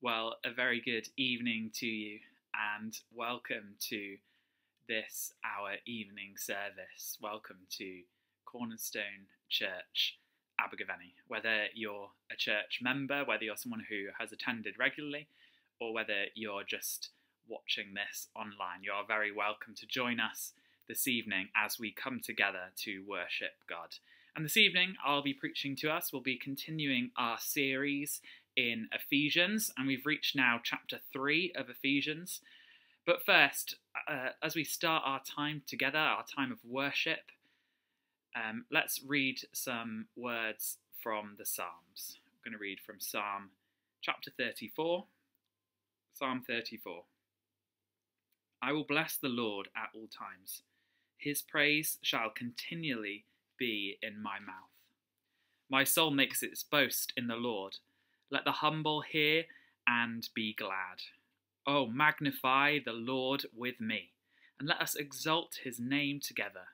Well, a very good evening to you, and welcome to this our evening service. Welcome to Cornerstone Church, Abergavenny. Whether you're a church member, whether you're someone who has attended regularly, or whether you're just watching this online, you are very welcome to join us this evening as we come together to worship God. And this evening, I'll be preaching to us. We'll be continuing our series in Ephesians, and we've reached now chapter 3 of Ephesians. But first, uh, as we start our time together, our time of worship, um, let's read some words from the Psalms. I'm going to read from Psalm chapter 34. Psalm 34. I will bless the Lord at all times. His praise shall continually be in my mouth. My soul makes its boast in the Lord. Let the humble hear and be glad. Oh, magnify the Lord with me, and let us exalt his name together.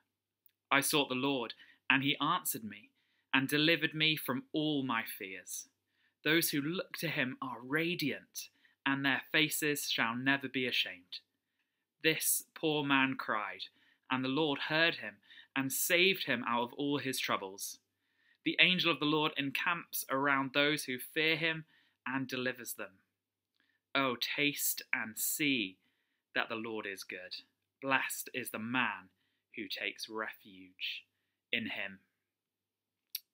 I sought the Lord, and he answered me, and delivered me from all my fears. Those who look to him are radiant, and their faces shall never be ashamed. This poor man cried, and the Lord heard him, and saved him out of all his troubles. The angel of the Lord encamps around those who fear him and delivers them. Oh, taste and see that the Lord is good. Blessed is the man who takes refuge in him.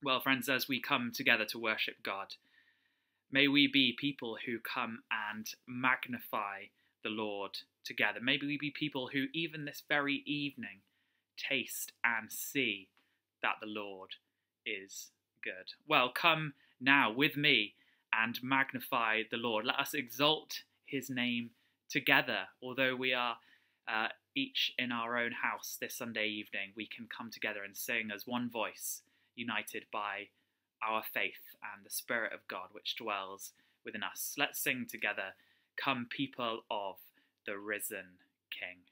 Well, friends, as we come together to worship God, may we be people who come and magnify the Lord together. Maybe we be people who, even this very evening, taste and see that the Lord is good. Well, come now with me and magnify the Lord. Let us exalt his name together. Although we are uh, each in our own house this Sunday evening, we can come together and sing as one voice, united by our faith and the Spirit of God which dwells within us. Let's sing together, Come, people of the risen King.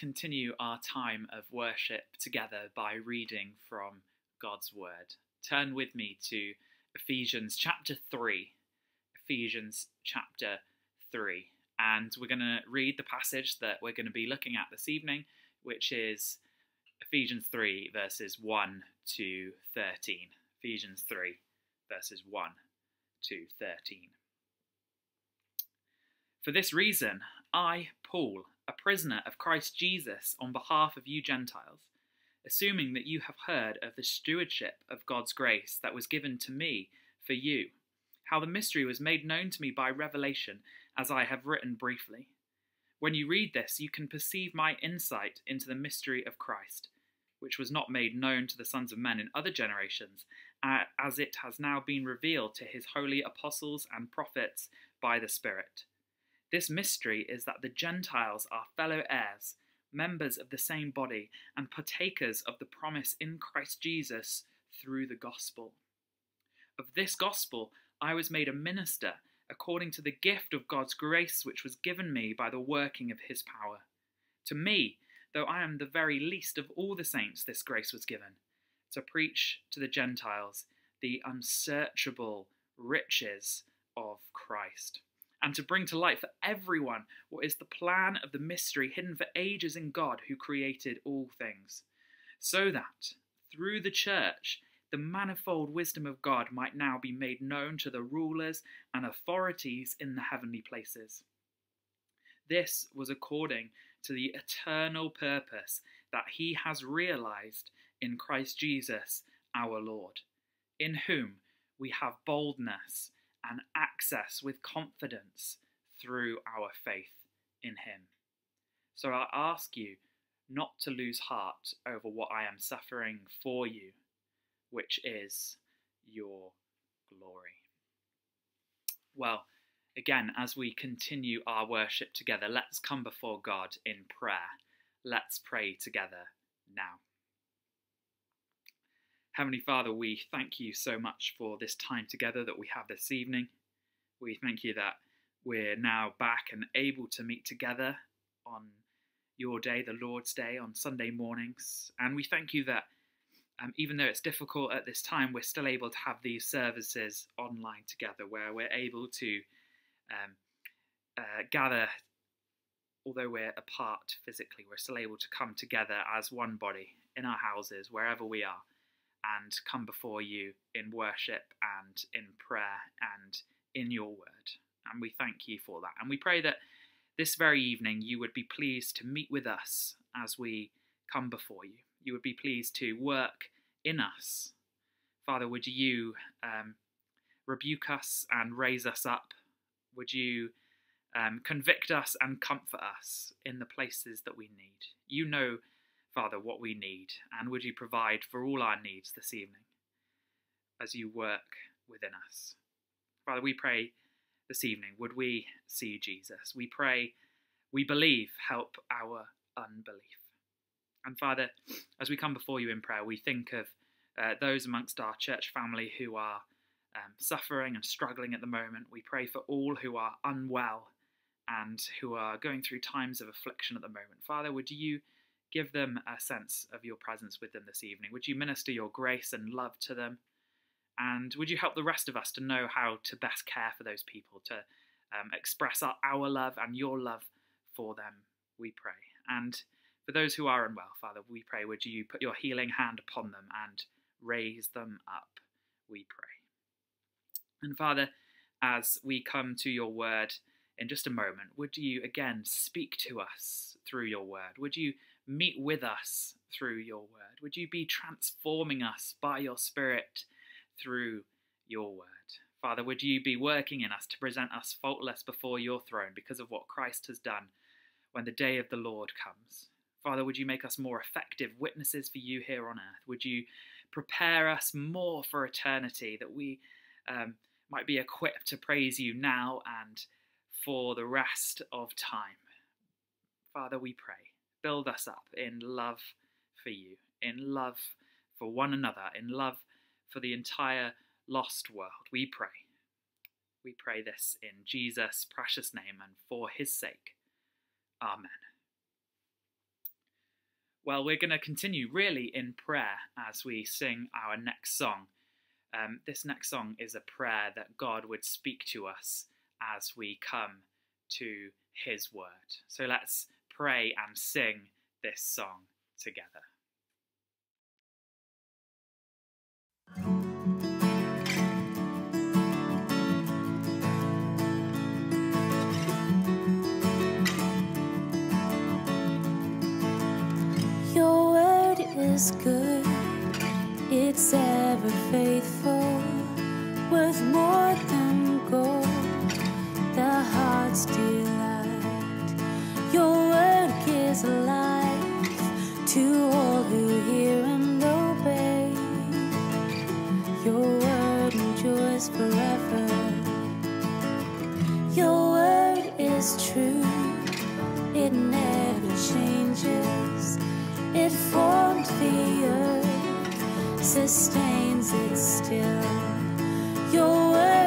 Continue our time of worship together by reading from God's Word. Turn with me to Ephesians chapter 3. Ephesians chapter 3. And we're going to read the passage that we're going to be looking at this evening, which is Ephesians 3, verses 1 to 13. Ephesians 3, verses 1 to 13. For this reason, I, Paul, a prisoner of Christ Jesus on behalf of you Gentiles, assuming that you have heard of the stewardship of God's grace that was given to me for you, how the mystery was made known to me by revelation, as I have written briefly. When you read this, you can perceive my insight into the mystery of Christ, which was not made known to the sons of men in other generations, as it has now been revealed to his holy apostles and prophets by the Spirit. This mystery is that the Gentiles are fellow heirs, members of the same body, and partakers of the promise in Christ Jesus through the gospel. Of this gospel I was made a minister according to the gift of God's grace which was given me by the working of his power. To me, though I am the very least of all the saints, this grace was given to preach to the Gentiles the unsearchable riches of Christ, and to bring to light for everyone what is the plan of the mystery hidden for ages in God who created all things, so that through the church the manifold wisdom of God might now be made known to the rulers and authorities in the heavenly places. This was according to the eternal purpose that he has realized in Christ Jesus our Lord, in whom we have boldness and access with confidence through our faith in him. So I ask you not to lose heart over what I am suffering for you, which is your glory. Well, again, as we continue our worship together, let's come before God in prayer. Let's pray together now. Heavenly Father, we thank you so much for this time together that we have this evening. We thank you that we're now back and able to meet together on your day, the Lord's Day, on Sunday mornings. And we thank you that um, even though it's difficult at this time, we're still able to have these services online together where we're able to um, uh, gather, although we're apart physically, we're still able to come together as one body in our houses, wherever we are and come before you in worship and in prayer and in your word. And we thank you for that. And we pray that this very evening you would be pleased to meet with us as we come before you. You would be pleased to work in us. Father, would you um, rebuke us and raise us up? Would you um, convict us and comfort us in the places that we need? You know Father, what we need, and would you provide for all our needs this evening as you work within us? Father, we pray this evening, would we see Jesus? We pray, we believe, help our unbelief. And Father, as we come before you in prayer, we think of uh, those amongst our church family who are um, suffering and struggling at the moment. We pray for all who are unwell and who are going through times of affliction at the moment. Father, would you give them a sense of your presence with them this evening? Would you minister your grace and love to them? And would you help the rest of us to know how to best care for those people, to um, express our, our love and your love for them, we pray. And for those who are unwell, Father, we pray, would you put your healing hand upon them and raise them up, we pray. And Father, as we come to your word in just a moment, would you again speak to us through your word? Would you meet with us through your word? Would you be transforming us by your Spirit through your word? Father, would you be working in us to present us faultless before your throne because of what Christ has done when the day of the Lord comes? Father, would you make us more effective witnesses for you here on earth? Would you prepare us more for eternity that we um, might be equipped to praise you now and for the rest of time? Father, we pray build us up in love for you, in love for one another, in love for the entire lost world. We pray. We pray this in Jesus' precious name and for his sake. Amen. Well, we're going to continue really in prayer as we sing our next song. Um, this next song is a prayer that God would speak to us as we come to his word. So let's pray and sing this song together. Your word is good, it's ever faithful, worth more than gold. The heart's dear. sustains it still. Your word.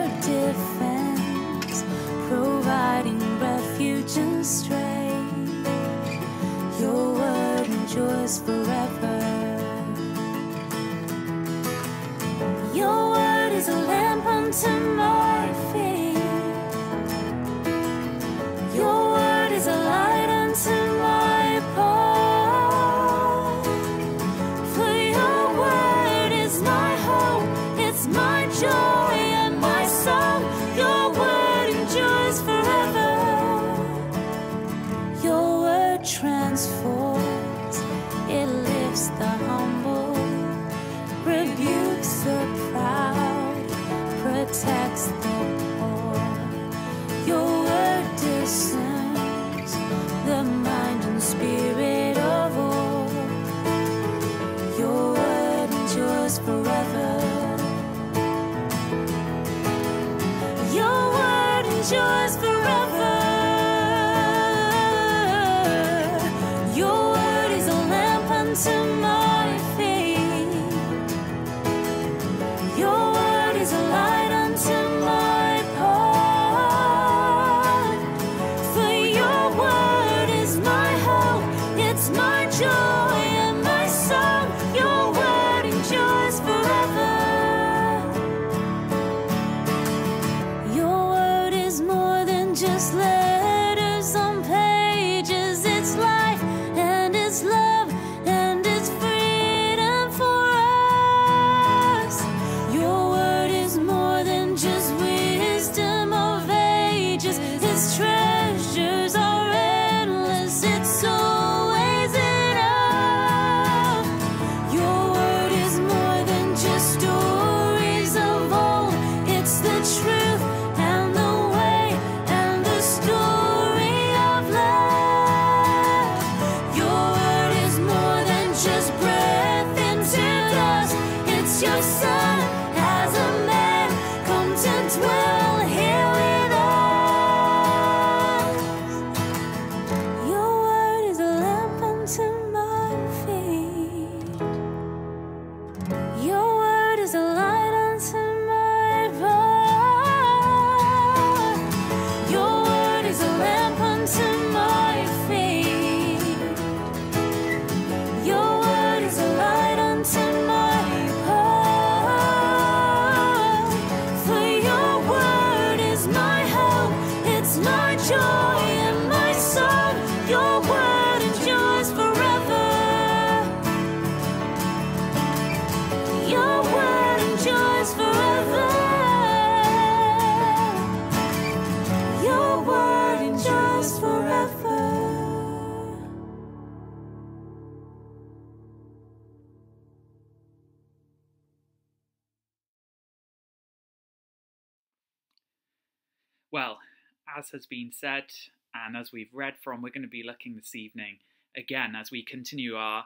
as has been said, and as we've read from, we're going to be looking this evening again as we continue our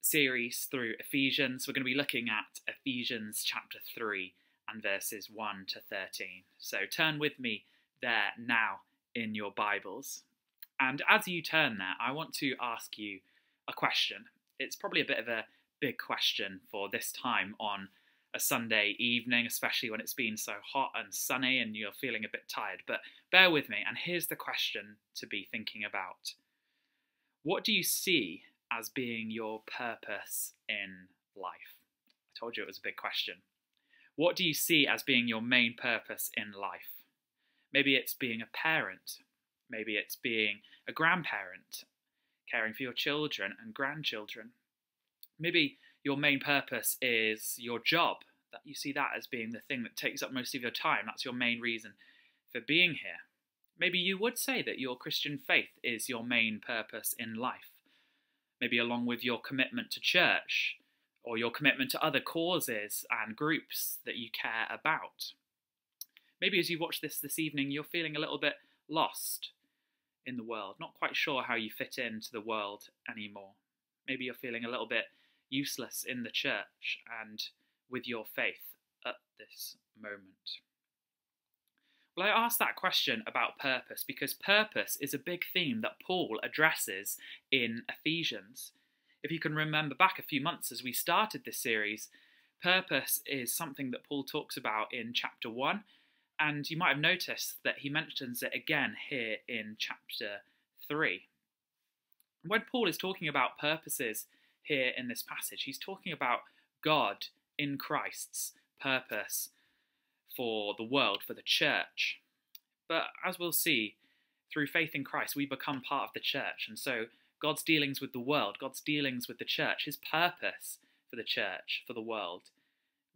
series through Ephesians. We're going to be looking at Ephesians chapter 3 and verses 1 to 13. So turn with me there now in your Bibles. And as you turn there, I want to ask you a question. It's probably a bit of a big question for this time on a Sunday evening, especially when it's been so hot and sunny and you're feeling a bit tired. But bear with me, and here's the question to be thinking about What do you see as being your purpose in life? I told you it was a big question. What do you see as being your main purpose in life? Maybe it's being a parent, maybe it's being a grandparent, caring for your children and grandchildren. Maybe your main purpose is your job, that you see that as being the thing that takes up most of your time. That's your main reason for being here. Maybe you would say that your Christian faith is your main purpose in life. Maybe along with your commitment to church or your commitment to other causes and groups that you care about. Maybe as you watch this this evening, you're feeling a little bit lost in the world, not quite sure how you fit into the world anymore. Maybe you're feeling a little bit useless in the church and with your faith at this moment. Well, I asked that question about purpose because purpose is a big theme that Paul addresses in Ephesians. If you can remember back a few months as we started this series, purpose is something that Paul talks about in chapter 1, and you might have noticed that he mentions it again here in chapter 3. When Paul is talking about purposes here in this passage, he's talking about God in Christ's purpose for the world, for the church. But as we'll see, through faith in Christ, we become part of the church. And so God's dealings with the world, God's dealings with the church, his purpose for the church, for the world,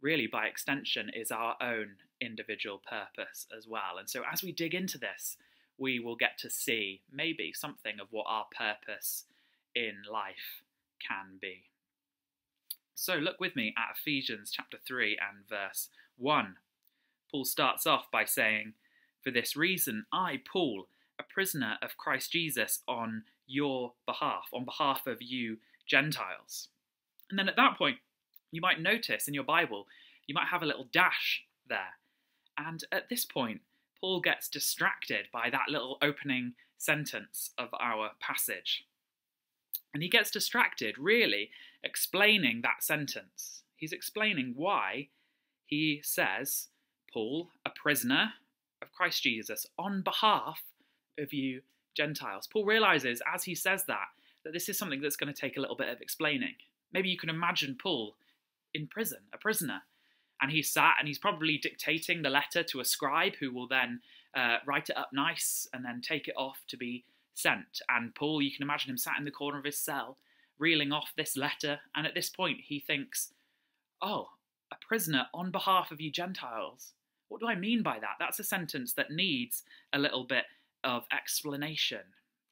really by extension is our own individual purpose as well. And so as we dig into this, we will get to see maybe something of what our purpose in life can be. So look with me at Ephesians chapter 3 and verse 1. Paul starts off by saying, For this reason, I, Paul, a prisoner of Christ Jesus, on your behalf, on behalf of you Gentiles. And then at that point, you might notice in your Bible, you might have a little dash there. And at this point, Paul gets distracted by that little opening sentence of our passage. And he gets distracted, really, explaining that sentence. He's explaining why he says, Paul, a prisoner of Christ Jesus, on behalf of you Gentiles. Paul realizes as he says that, that this is something that's going to take a little bit of explaining. Maybe you can imagine Paul in prison, a prisoner, and he's sat and he's probably dictating the letter to a scribe who will then uh, write it up nice and then take it off to be sent. And Paul, you can imagine him sat in the corner of his cell, reeling off this letter, and at this point he thinks, Oh, a prisoner on behalf of you Gentiles. What do I mean by that? That's a sentence that needs a little bit of explanation.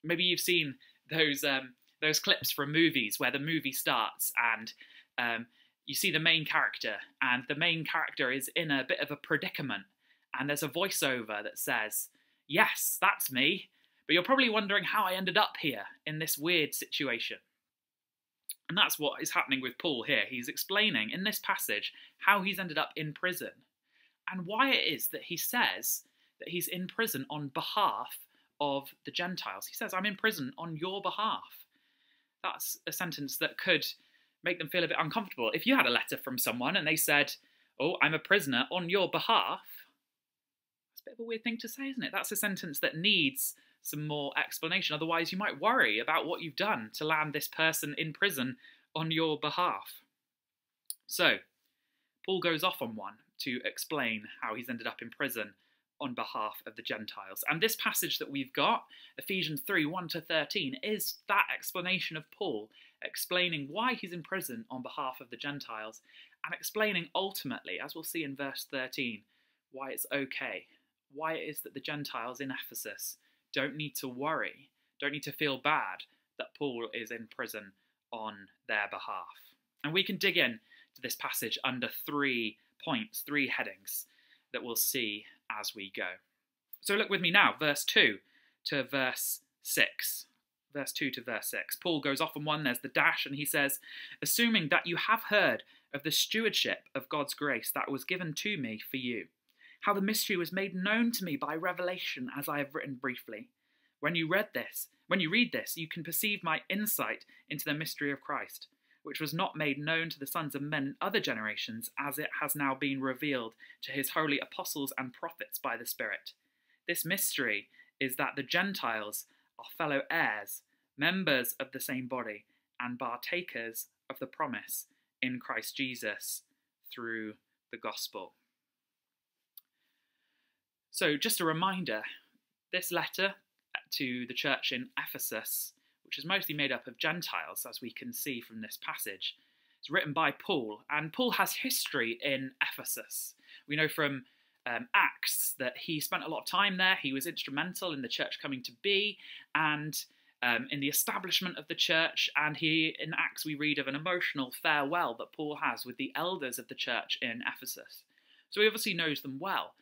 Maybe you've seen those um, those clips from movies where the movie starts and um, you see the main character, and the main character is in a bit of a predicament, and there's a voiceover that says, "Yes, that's me," but you're probably wondering how I ended up here in this weird situation. And that's what is happening with Paul here. He's explaining in this passage how he's ended up in prison and why it is that he says that he's in prison on behalf of the Gentiles. He says, I'm in prison on your behalf. That's a sentence that could make them feel a bit uncomfortable. If you had a letter from someone and they said, Oh, I'm a prisoner on your behalf, that's a bit of a weird thing to say, isn't it? That's a sentence that needs some more explanation. Otherwise, you might worry about what you've done to land this person in prison on your behalf. So, Paul goes off on one to explain how he's ended up in prison on behalf of the Gentiles. And this passage that we've got, Ephesians 3 1 to 13, is that explanation of Paul, explaining why he's in prison on behalf of the Gentiles, and explaining ultimately, as we'll see in verse 13, why it's okay, why it is that the Gentiles in Ephesus don't need to worry, don't need to feel bad that Paul is in prison on their behalf. And we can dig in to this passage under three points, three headings that we'll see as we go. So look with me now, verse 2 to verse 6. Verse 2 to verse 6. Paul goes off on one, there's the dash, and he says, Assuming that you have heard of the stewardship of God's grace that was given to me for you, how the mystery was made known to me by revelation, as I have written briefly. When you read this, when you read this, you can perceive my insight into the mystery of Christ which was not made known to the sons of men in other generations, as it has now been revealed to his holy apostles and prophets by the Spirit. This mystery is that the Gentiles are fellow heirs, members of the same body, and partakers of the promise in Christ Jesus through the gospel. So, just a reminder this letter to the church in Ephesus, which is mostly made up of Gentiles, as we can see from this passage, is written by Paul, and Paul has history in Ephesus. We know from um, Acts that he spent a lot of time there. He was instrumental in the church coming to be and um, in the establishment of the church. And he, in Acts, we read of an emotional farewell that Paul has with the elders of the church in Ephesus. So he obviously knows them well.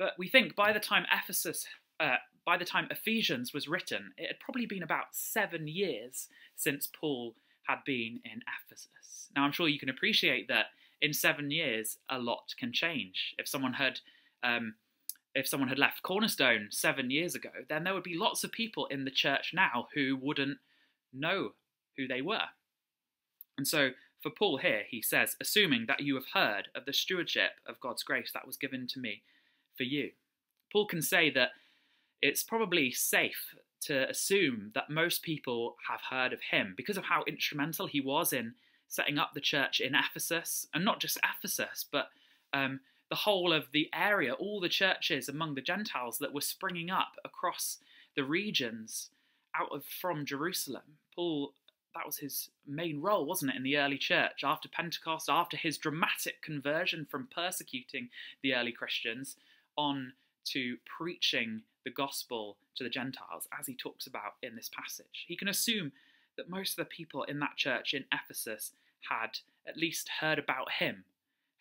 But we think by the time Ephesus, uh, by the time Ephesians was written, it had probably been about seven years since Paul had been in Ephesus. Now, I'm sure you can appreciate that in seven years, a lot can change. If someone had, um, if someone had left Cornerstone seven years ago, then there would be lots of people in the church now who wouldn't know who they were. And so, for Paul here, he says, assuming that you have heard of the stewardship of God's grace that was given to me for you. Paul can say that it's probably safe to assume that most people have heard of him because of how instrumental he was in setting up the church in Ephesus, and not just Ephesus, but um, the whole of the area, all the churches among the Gentiles that were springing up across the regions out of from Jerusalem. Paul, that was his main role, wasn't it, in the early church after Pentecost, after his dramatic conversion from persecuting the early Christians on to preaching the gospel to the Gentiles, as he talks about in this passage. He can assume that most of the people in that church in Ephesus had at least heard about him,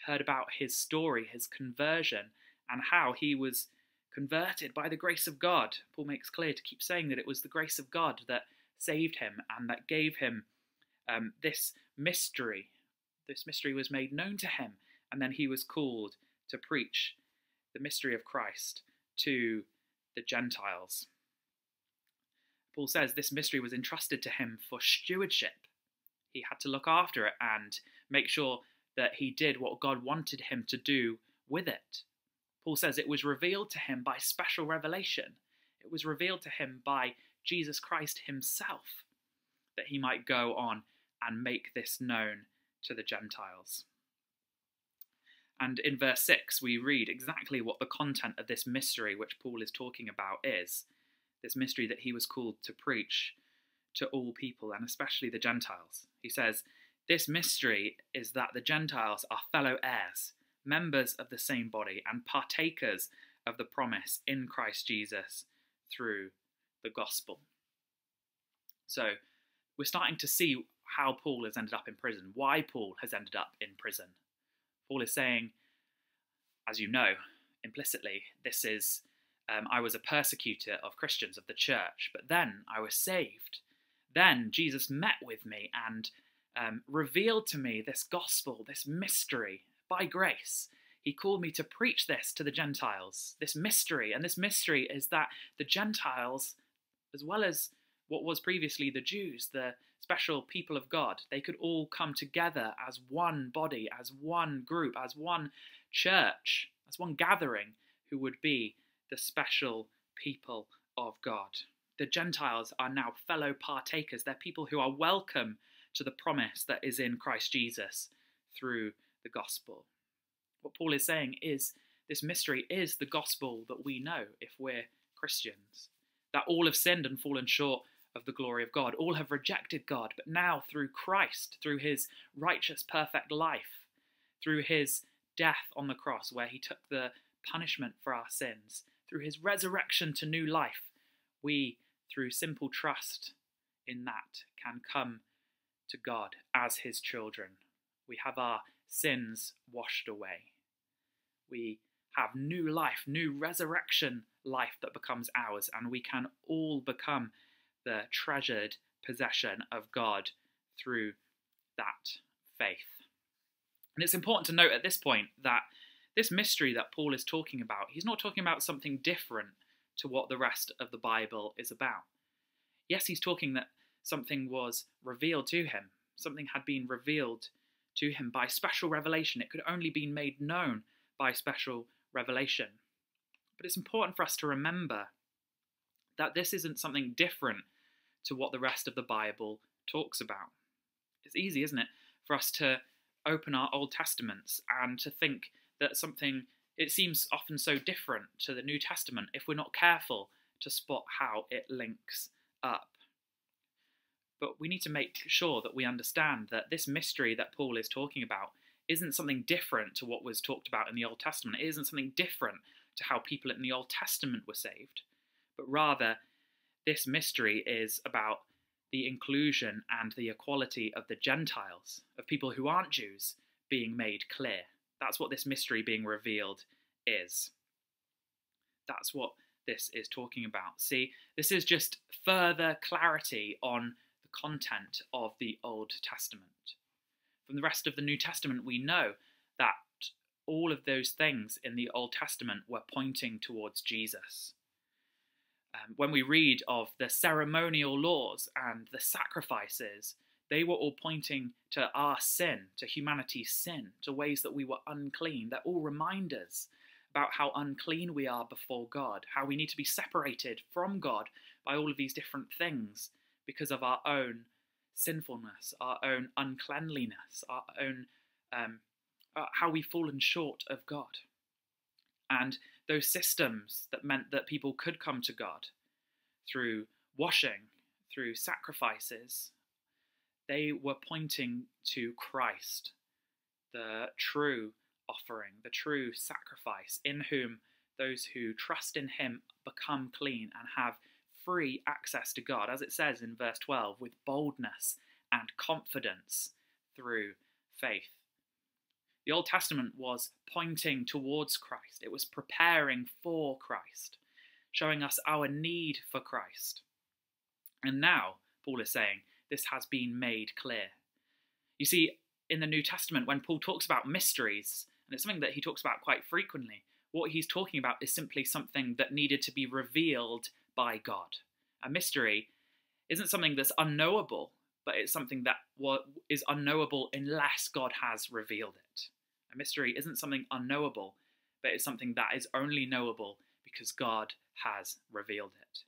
heard about his story, his conversion, and how he was converted by the grace of God. Paul makes clear to keep saying that it was the grace of God that saved him and that gave him um, this mystery. This mystery was made known to him, and then he was called to preach the mystery of Christ to the Gentiles. Paul says this mystery was entrusted to him for stewardship. He had to look after it and make sure that he did what God wanted him to do with it. Paul says it was revealed to him by special revelation. It was revealed to him by Jesus Christ himself that he might go on and make this known to the Gentiles. And in verse 6, we read exactly what the content of this mystery which Paul is talking about is this mystery that he was called to preach to all people and especially the Gentiles. He says, This mystery is that the Gentiles are fellow heirs, members of the same body, and partakers of the promise in Christ Jesus through the gospel. So, we're starting to see how Paul has ended up in prison, why Paul has ended up in prison. Paul is saying, as you know, implicitly, this is um, I was a persecutor of Christians, of the church, but then I was saved. Then Jesus met with me and um, revealed to me this gospel, this mystery by grace. He called me to preach this to the Gentiles, this mystery. And this mystery is that the Gentiles, as well as what was previously the Jews, the special people of God, they could all come together as one body, as one group, as one church, as one gathering who would be the special people of God. The Gentiles are now fellow partakers. They're people who are welcome to the promise that is in Christ Jesus through the gospel. What Paul is saying is this mystery is the gospel that we know if we're Christians. That all have sinned and fallen short of the glory of God. All have rejected God, but now through Christ, through his righteous, perfect life, through his death on the cross, where he took the punishment for our sins, through his resurrection to new life, we, through simple trust in that, can come to God as his children. We have our sins washed away. We have new life, new resurrection life that becomes ours, and we can all become the treasured possession of God through that faith. And it's important to note at this point that this mystery that Paul is talking about, he's not talking about something different to what the rest of the Bible is about. Yes, he's talking that something was revealed to him, something had been revealed to him by special revelation. It could only be made known by special revelation. But it's important for us to remember that this isn't something different to what the rest of the Bible talks about. It's easy, isn't it, for us to open our Old Testaments and to think that something, it seems often so different to the New Testament if we're not careful to spot how it links up. But we need to make sure that we understand that this mystery that Paul is talking about isn't something different to what was talked about in the Old Testament. It isn't something different to how people in the Old Testament were saved, but rather, this mystery is about the inclusion and the equality of the Gentiles, of people who aren't Jews, being made clear. That's what this mystery being revealed is. That's what this is talking about. See, this is just further clarity on the content of the Old Testament. From the rest of the New Testament, we know that all of those things in the Old Testament were pointing towards Jesus. Um, when we read of the ceremonial laws and the sacrifices, they were all pointing to our sin, to humanity's sin, to ways that we were unclean. They're all reminders about how unclean we are before God, how we need to be separated from God by all of these different things because of our own sinfulness, our own uncleanliness, our own um, uh, how we've fallen short of God. And those systems that meant that people could come to God through washing, through sacrifices, they were pointing to Christ, the true offering, the true sacrifice, in whom those who trust in him become clean and have free access to God, as it says in verse 12, with boldness and confidence through faith. The Old Testament was pointing towards Christ, it was preparing for Christ, showing us our need for Christ. And now, Paul is saying, this has been made clear. You see, in the New Testament, when Paul talks about mysteries, and it's something that he talks about quite frequently, what he's talking about is simply something that needed to be revealed by God. A mystery isn't something that's unknowable, but it's something that is unknowable unless God has revealed it. A mystery isn't something unknowable, but it's something that is only knowable because God has revealed it.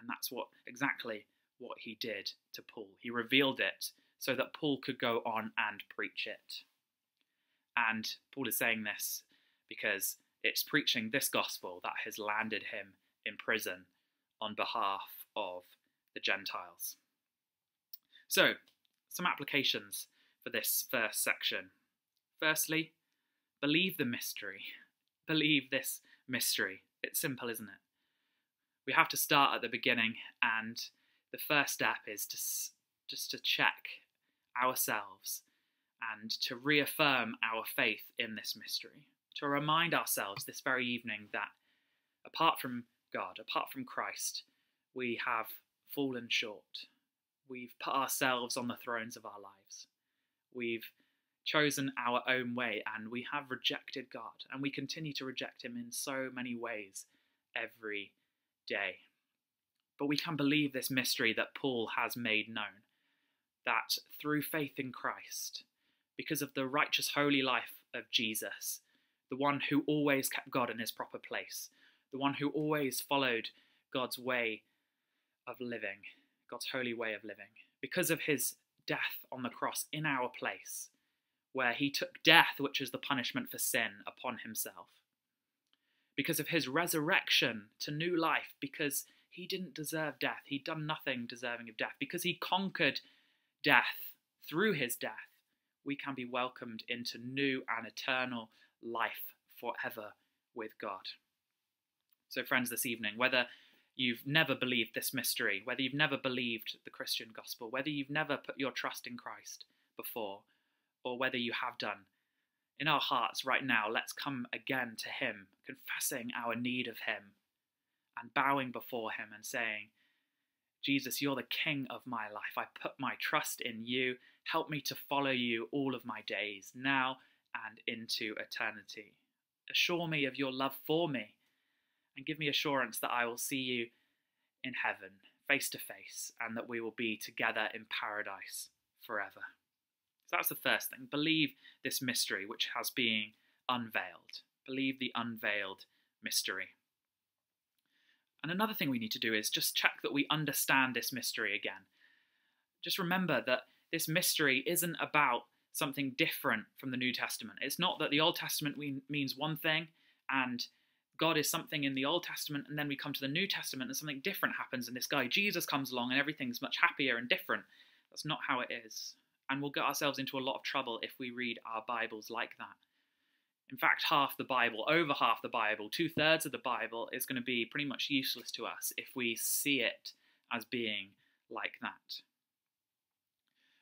And that's what exactly what he did to Paul. He revealed it so that Paul could go on and preach it. And Paul is saying this because it's preaching this gospel that has landed him in prison on behalf of the Gentiles. So, some applications for this first section. Firstly, believe the mystery. Believe this mystery. It's simple, isn't it? We have to start at the beginning, and the first step is to just to check ourselves and to reaffirm our faith in this mystery. To remind ourselves this very evening that apart from God, apart from Christ, we have fallen short. We've put ourselves on the thrones of our lives. We've chosen our own way and we have rejected God and we continue to reject Him in so many ways every day. But we can believe this mystery that Paul has made known that through faith in Christ, because of the righteous, holy life of Jesus, the one who always kept God in his proper place, the one who always followed God's way of living, God's holy way of living, because of his death on the cross in our place, where he took death, which is the punishment for sin, upon himself. Because of his resurrection to new life, because he didn't deserve death, he'd done nothing deserving of death, because he conquered death through his death, we can be welcomed into new and eternal life forever with God. So, friends, this evening, whether you've never believed this mystery, whether you've never believed the Christian gospel, whether you've never put your trust in Christ before, or whether you have done, in our hearts right now, let's come again to Him, confessing our need of Him and bowing before Him and saying, Jesus, you're the King of my life. I put my trust in you. Help me to follow you all of my days, now and into eternity. Assure me of your love for me and give me assurance that I will see you in heaven, face to face, and that we will be together in paradise forever. So that's the first thing. Believe this mystery which has been unveiled. Believe the unveiled mystery. And another thing we need to do is just check that we understand this mystery again. Just remember that this mystery isn't about something different from the New Testament. It's not that the Old Testament means one thing and God is something in the Old Testament, and then we come to the New Testament and something different happens, and this guy Jesus comes along and everything's much happier and different. That's not how it is. And we'll get ourselves into a lot of trouble if we read our Bibles like that. In fact, half the Bible, over half the Bible, two thirds of the Bible is going to be pretty much useless to us if we see it as being like that.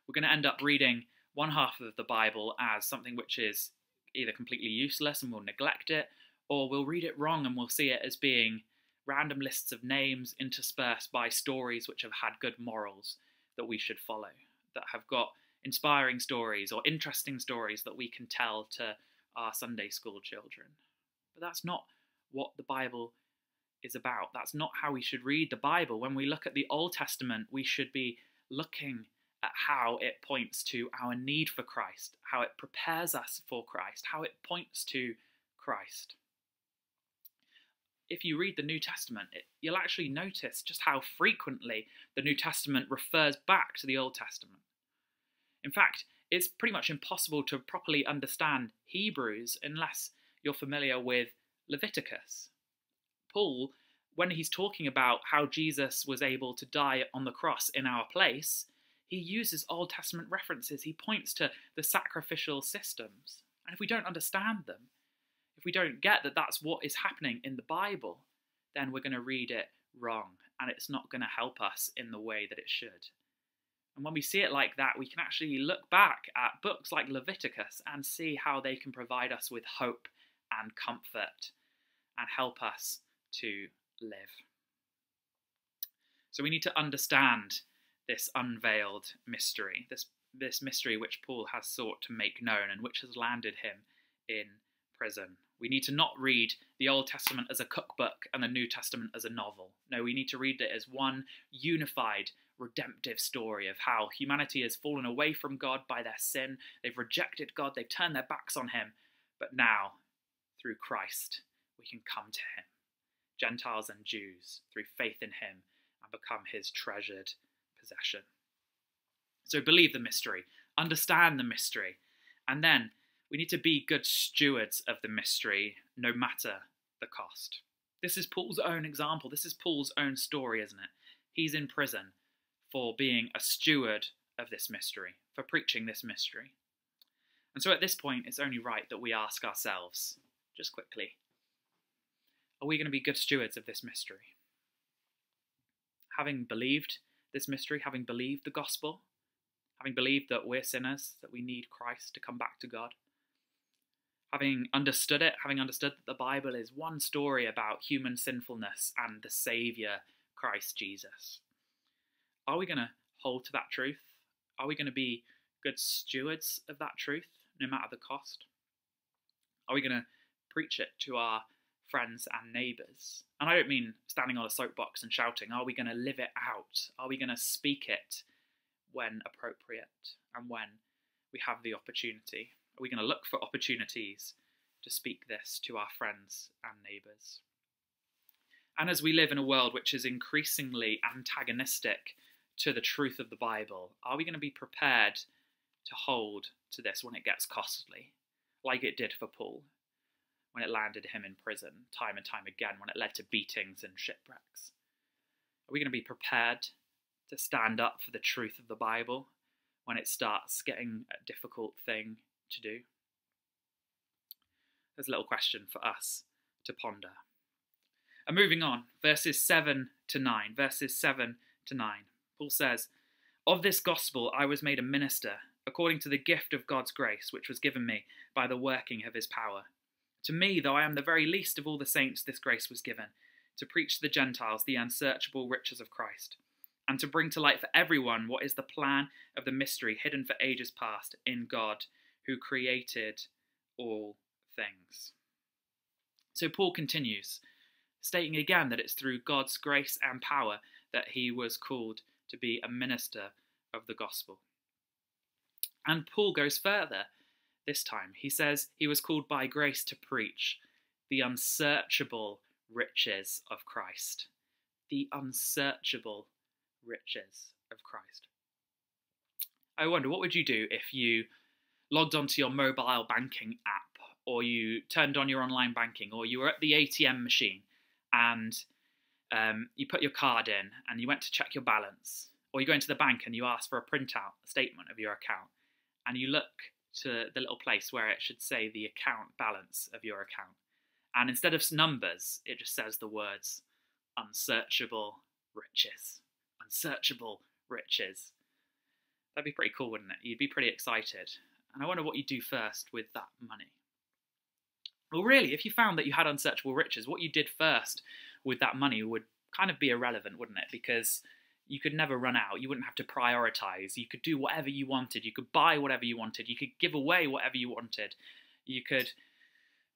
We're going to end up reading one half of the Bible as something which is either completely useless and we'll neglect it, or we'll read it wrong and we'll see it as being random lists of names interspersed by stories which have had good morals that we should follow, that have got inspiring stories or interesting stories that we can tell to our Sunday school children. But that's not what the Bible is about. That's not how we should read the Bible. When we look at the Old Testament, we should be looking at how it points to our need for Christ, how it prepares us for Christ, how it points to Christ. If you read the New Testament, it, you'll actually notice just how frequently the New Testament refers back to the Old Testament. In fact, it's pretty much impossible to properly understand Hebrews unless you're familiar with Leviticus. Paul, when he's talking about how Jesus was able to die on the cross in our place, he uses Old Testament references. He points to the sacrificial systems. And if we don't understand them, if we don't get that that's what is happening in the Bible, then we're going to read it wrong and it's not going to help us in the way that it should. And when we see it like that, we can actually look back at books like Leviticus and see how they can provide us with hope and comfort and help us to live. So we need to understand this unveiled mystery, this, this mystery which Paul has sought to make known and which has landed him in prison. We need to not read the Old Testament as a cookbook and the New Testament as a novel. No, we need to read it as one unified redemptive story of how humanity has fallen away from God by their sin. They've rejected God, they've turned their backs on Him. But now, through Christ, we can come to Him, Gentiles and Jews, through faith in Him, and become His treasured possession. So believe the mystery, understand the mystery, and then we need to be good stewards of the mystery no matter the cost. This is Paul's own example. This is Paul's own story, isn't it? He's in prison for being a steward of this mystery, for preaching this mystery. And so at this point, it's only right that we ask ourselves, just quickly, are we going to be good stewards of this mystery? Having believed this mystery, having believed the gospel, having believed that we're sinners, that we need Christ to come back to God, having understood it, having understood that the Bible is one story about human sinfulness and the Saviour, Christ Jesus are we going to hold to that truth? Are we going to be good stewards of that truth, no matter the cost? Are we going to preach it to our friends and neighbours? And I don't mean standing on a soapbox and shouting. Are we going to live it out? Are we going to speak it when appropriate and when we have the opportunity? Are we going to look for opportunities to speak this to our friends and neighbours? And as we live in a world which is increasingly antagonistic to the truth of the Bible, are we going to be prepared to hold to this when it gets costly, like it did for Paul, when it landed him in prison time and time again, when it led to beatings and shipwrecks? Are we going to be prepared to stand up for the truth of the Bible when it starts getting a difficult thing to do? There's a little question for us to ponder. And moving on, verses 7 to 9. Verses 7 to 9. Paul says, Of this gospel I was made a minister, according to the gift of God's grace, which was given me by the working of his power. To me, though I am the very least of all the saints, this grace was given, to preach to the Gentiles the unsearchable riches of Christ, and to bring to light for everyone what is the plan of the mystery hidden for ages past in God, who created all things. So Paul continues, stating again that it's through God's grace and power that he was called to be a minister of the gospel. And Paul goes further this time. He says he was called by grace to preach the unsearchable riches of Christ. The unsearchable riches of Christ. I wonder what would you do if you logged onto your mobile banking app or you turned on your online banking or you were at the ATM machine and um, you put your card in and you went to check your balance or you go into the bank and you ask for a printout a statement of your account and you look to the little place where it should say the account balance of your account. And instead of numbers it just says the words unsearchable riches. Unsearchable riches. That'd be pretty cool wouldn't it? You'd be pretty excited and i wonder what you'd do first with that money. Well really if you found that you had unsearchable riches what you did first with that money would kind of be irrelevant wouldn't it? Because you could never run out. You wouldn't have to prioritize. You could do whatever you wanted. You could buy whatever you wanted. You could give away whatever you wanted. You could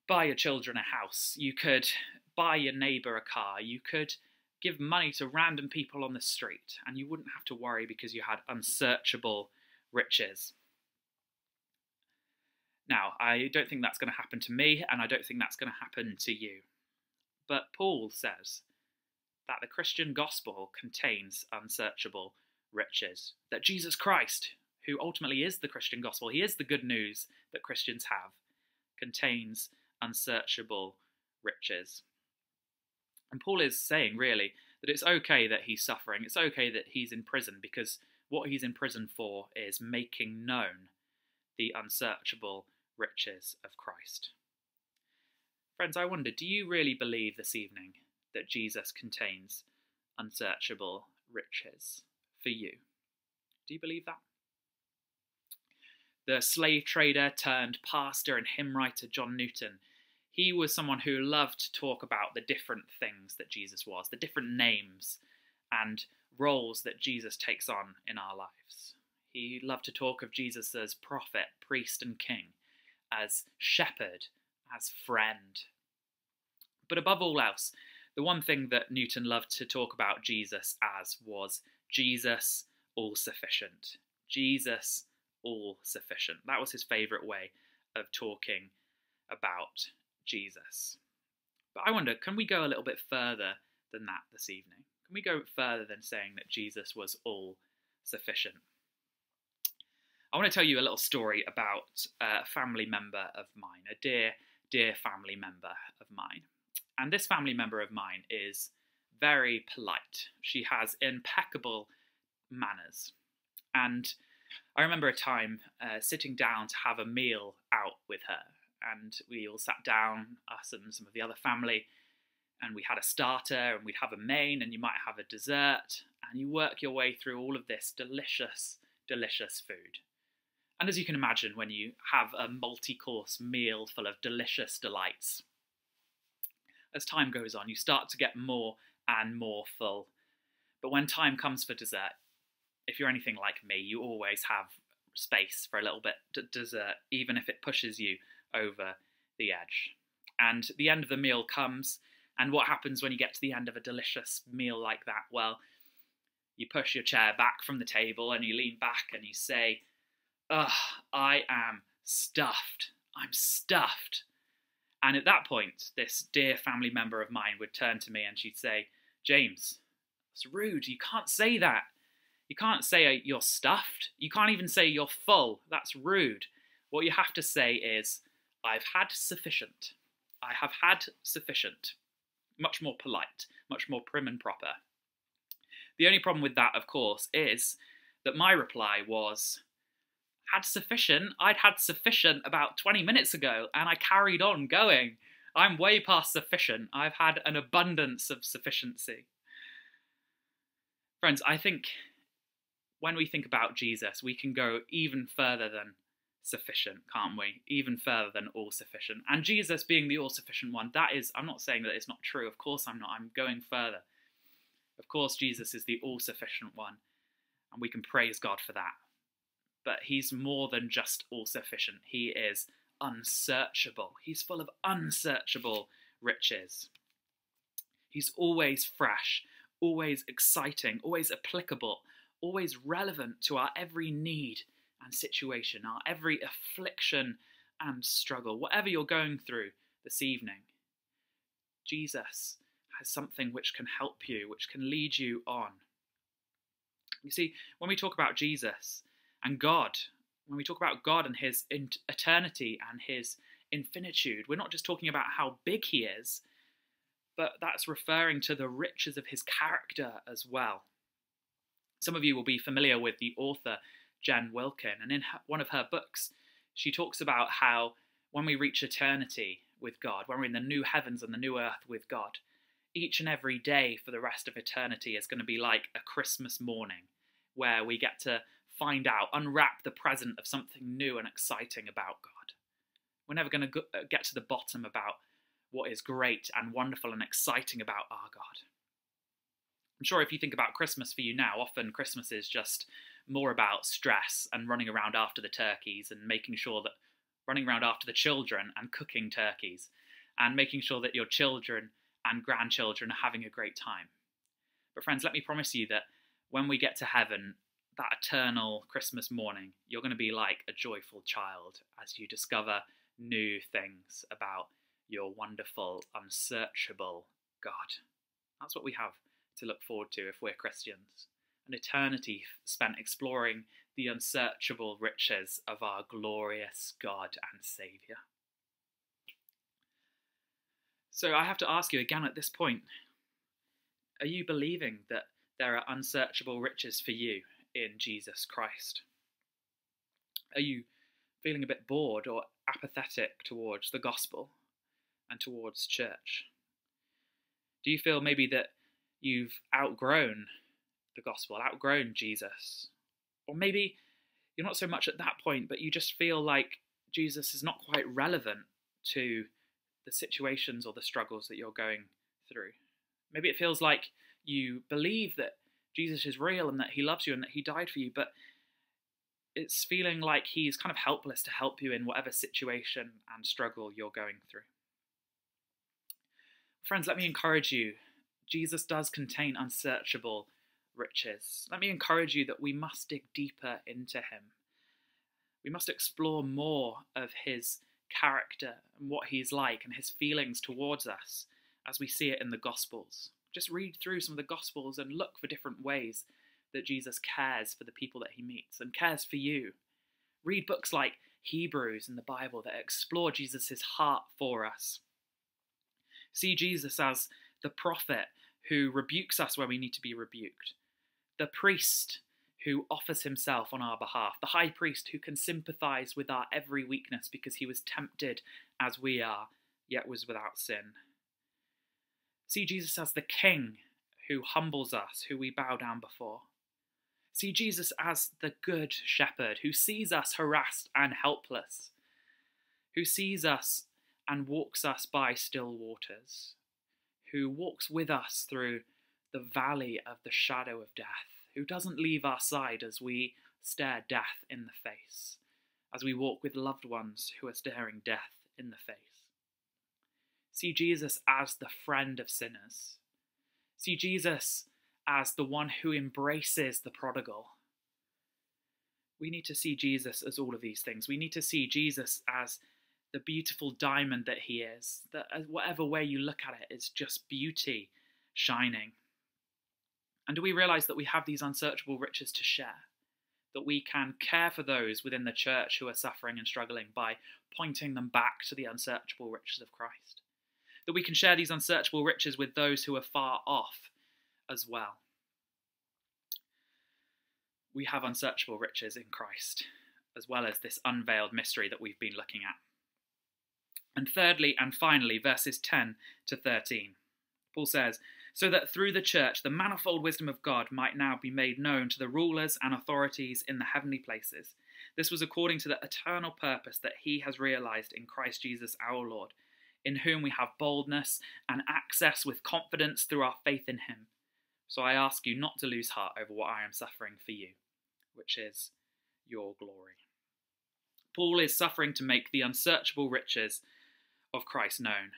buy your children a house. You could buy your neighbor a car. You could give money to random people on the street. And you wouldn't have to worry because you had unsearchable riches now i don't think that's going to happen to me and i don't think that's going to happen to you but paul says that the Christian gospel contains unsearchable riches. That Jesus Christ, who ultimately is the Christian gospel, he is the good news that Christians have, contains unsearchable riches. And Paul is saying, really, that it's okay that he's suffering, it's okay that he's in prison, because what he's in prison for is making known the unsearchable riches of Christ. Friends, I wonder, do you really believe this evening that Jesus contains unsearchable riches for you. Do you believe that? The slave trader turned pastor and hymn writer John Newton, he was someone who loved to talk about the different things that Jesus was, the different names and roles that Jesus takes on in our lives. He loved to talk of Jesus as prophet, priest, and king, as shepherd, as friend. But above all else, the one thing that Newton loved to talk about Jesus as was Jesus all sufficient. Jesus all sufficient. That was his favourite way of talking about Jesus. But I wonder, can we go a little bit further than that this evening? Can we go further than saying that Jesus was all sufficient? I want to tell you a little story about a family member of mine, a dear, dear family member of mine. And this family member of mine is very polite. She has impeccable manners. And I remember a time uh, sitting down to have a meal out with her. And we all sat down, us and some of the other family, and we had a starter, and we'd have a main, and you might have a dessert, and you work your way through all of this delicious, delicious food. And as you can imagine, when you have a multi course meal full of delicious delights, as time goes on, you start to get more and more full. But when time comes for dessert, if you're anything like me, you always have space for a little bit dessert, even if it pushes you over the edge. And the end of the meal comes, and what happens when you get to the end of a delicious meal like that? Well, you push your chair back from the table and you lean back and you say, Ugh, I am stuffed. I'm stuffed. And at that point, this dear family member of mine would turn to me and she'd say, James, it's rude. You can't say that. You can't say uh, you're stuffed. You can't even say you're full. That's rude. What you have to say is, I've had sufficient. I have had sufficient. Much more polite, much more prim and proper. The only problem with that, of course, is that my reply was, had sufficient. I'd had sufficient about 20 minutes ago, and I carried on going. I'm way past sufficient. I've had an abundance of sufficiency. Friends, I think when we think about Jesus, we can go even further than sufficient, can't we? Even further than all sufficient. And Jesus being the all sufficient one, that is, I'm not saying that it's not true. Of course, I'm not. I'm going further. Of course, Jesus is the all sufficient one, and we can praise God for that but he's more than just all sufficient. He is unsearchable. He's full of unsearchable riches. He's always fresh, always exciting, always applicable, always relevant to our every need and situation, our every affliction and struggle, whatever you're going through this evening. Jesus has something which can help you, which can lead you on. You see, when we talk about Jesus, And God, when we talk about God and his eternity and his infinitude, we're not just talking about how big he is, but that's referring to the riches of his character as well. Some of you will be familiar with the author Jen Wilkin, and in her, one of her books, she talks about how when we reach eternity with God, when we're in the new heavens and the new earth with God, each and every day for the rest of eternity is going to be like a Christmas morning where we get to find out, unwrap the present of something new and exciting about God. We're never going to uh, get to the bottom about what is great and wonderful and exciting about our God. I'm sure if you think about Christmas for you now, often Christmas is just more about stress and running around after the turkeys and making sure that running around after the children and cooking turkeys and making sure that your children and grandchildren are having a great time. But, friends, let me promise you that when we get to heaven, that eternal Christmas morning, you're going to be like a joyful child as you discover new things about your wonderful, unsearchable God. That's what we have to look forward to if we're Christians. An eternity spent exploring the unsearchable riches of our glorious God and Saviour. So I have to ask you again at this point are you believing that there are unsearchable riches for you in Jesus Christ? Are you feeling a bit bored or apathetic towards the gospel and towards church? Do you feel maybe that you've outgrown the gospel, outgrown Jesus? Or maybe you're not so much at that point, but you just feel like Jesus is not quite relevant to the situations or the struggles that you're going through. Maybe it feels like you believe that Jesus is real and that he loves you and that he died for you, but it's feeling like he's kind of helpless to help you in whatever situation and struggle you're going through. Friends, let me encourage you. Jesus does contain unsearchable riches. Let me encourage you that we must dig deeper into him. We must explore more of his character and what he's like and his feelings towards us as we see it in the Gospels. Just read through some of the Gospels and look for different ways that Jesus cares for the people that he meets and cares for you. Read books like Hebrews in the Bible that explore Jesus' heart for us. See Jesus as the prophet who rebukes us where we need to be rebuked, the priest who offers himself on our behalf, the high priest who can sympathize with our every weakness because he was tempted as we are, yet was without sin. See Jesus as the king who humbles us, who we bow down before. See Jesus as the good shepherd who sees us harassed and helpless, who sees us and walks us by still waters, who walks with us through the valley of the shadow of death who doesn't leave our side as we stare death in the face, as we walk with loved ones who are staring death in the face. See Jesus as the friend of sinners. See Jesus as the one who embraces the prodigal. We need to see Jesus as all of these things. We need to see Jesus as the beautiful diamond that he is, that uh, whatever way you look at it, it is just beauty shining. And do we realize that we have these unsearchable riches to share? That we can care for those within the church who are suffering and struggling by pointing them back to the unsearchable riches of Christ? That we can share these unsearchable riches with those who are far off as well? We have unsearchable riches in Christ, as well as this unveiled mystery that we've been looking at. And thirdly and finally, verses 10 to 13. Paul says, so that through the church the manifold wisdom of God might now be made known to the rulers and authorities in the heavenly places. This was according to the eternal purpose that he has realized in Christ Jesus our Lord, in whom we have boldness and access with confidence through our faith in him. So I ask you not to lose heart over what I am suffering for you, which is your glory. Paul is suffering to make the unsearchable riches of Christ known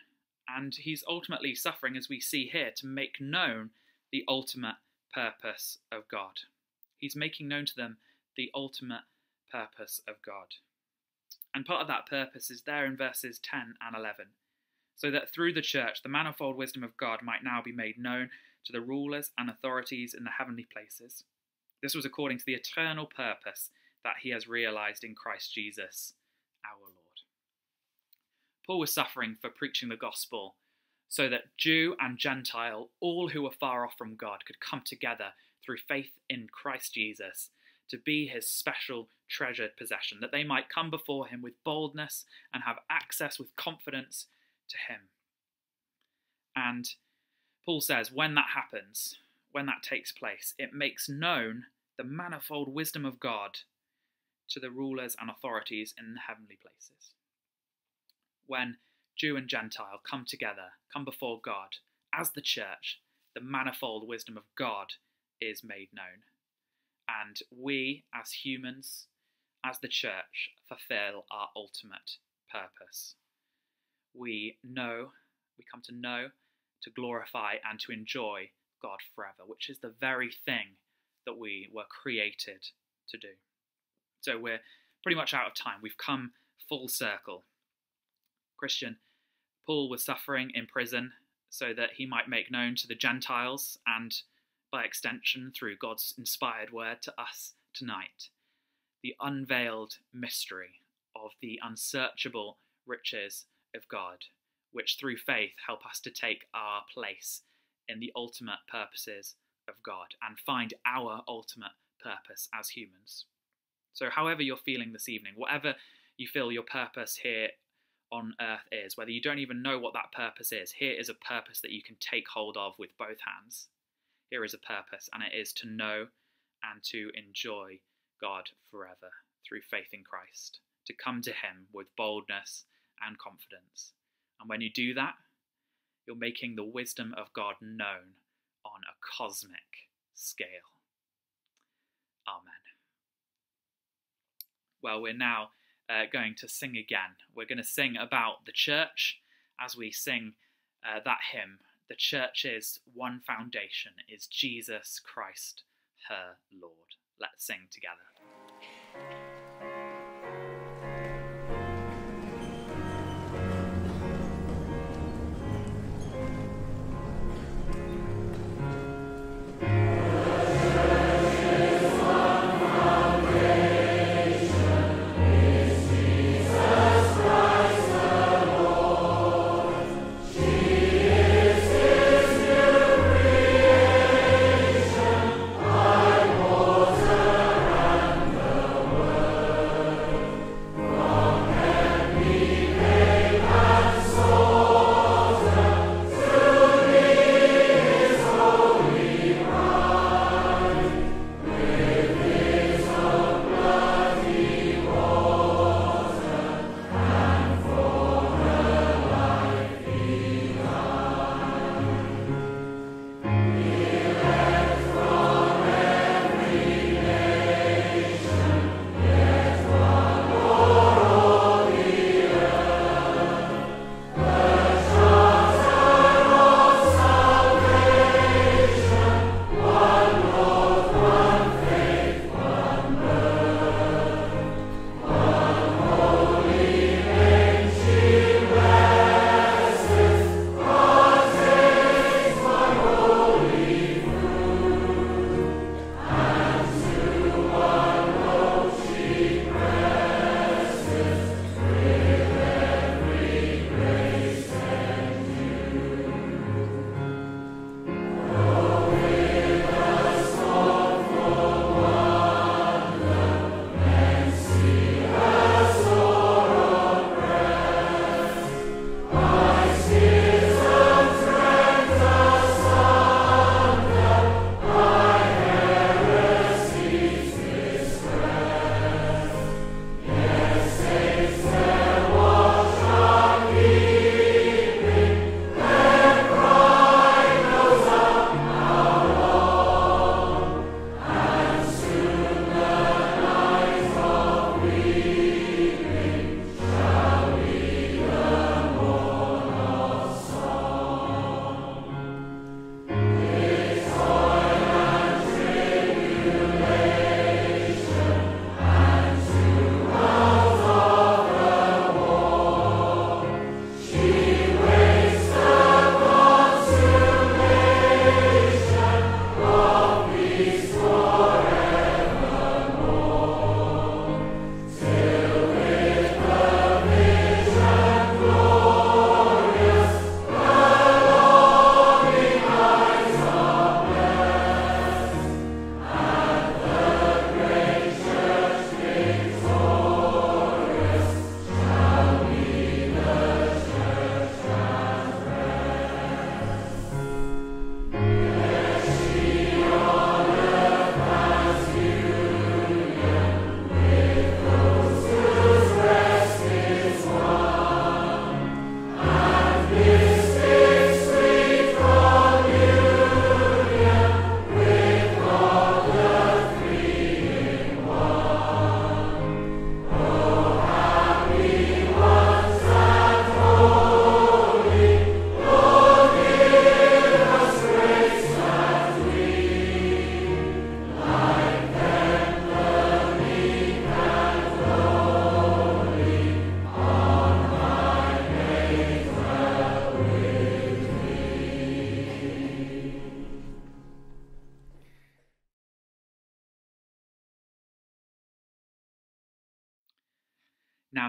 and he's ultimately suffering, as we see here, to make known the ultimate purpose of God. He's making known to them the ultimate purpose of God. And part of that purpose is there in verses 10 and 11. So that through the church, the manifold wisdom of God might now be made known to the rulers and authorities in the heavenly places. This was according to the eternal purpose that he has realized in Christ Jesus our Lord. Paul was suffering for preaching the gospel so that Jew and Gentile, all who were far off from God, could come together through faith in Christ Jesus to be his special treasured possession, that they might come before him with boldness and have access with confidence to him. And Paul says, when that happens, when that takes place, it makes known the manifold wisdom of God to the rulers and authorities in the heavenly places. When Jew and Gentile come together, come before God as the church, the manifold wisdom of God is made known. And we, as humans, as the church, fulfill our ultimate purpose. We know, we come to know, to glorify, and to enjoy God forever, which is the very thing that we were created to do. So we're pretty much out of time. We've come full circle. Christian, Paul was suffering in prison so that he might make known to the Gentiles and, by extension, through God's inspired word to us tonight, the unveiled mystery of the unsearchable riches of God, which through faith help us to take our place in the ultimate purposes of God and find our ultimate purpose as humans. So, however you're feeling this evening, whatever you feel your purpose here on earth is, whether you don't even know what that purpose is, here is a purpose that you can take hold of with both hands. Here is a purpose, and it is to know and to enjoy God forever through faith in Christ, to come to Him with boldness and confidence. And when you do that, you're making the wisdom of God known on a cosmic scale. Amen. Well, we're now uh, going to sing again. We're going to sing about the church as we sing uh, that hymn. The church's one foundation is Jesus Christ, her Lord. Let's sing together.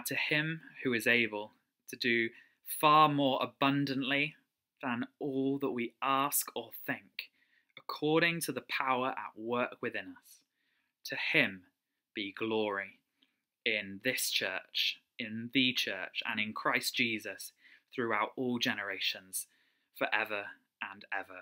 To him who is able to do far more abundantly than all that we ask or think, according to the power at work within us, to him be glory in this church, in the church, and in Christ Jesus throughout all generations, forever and ever.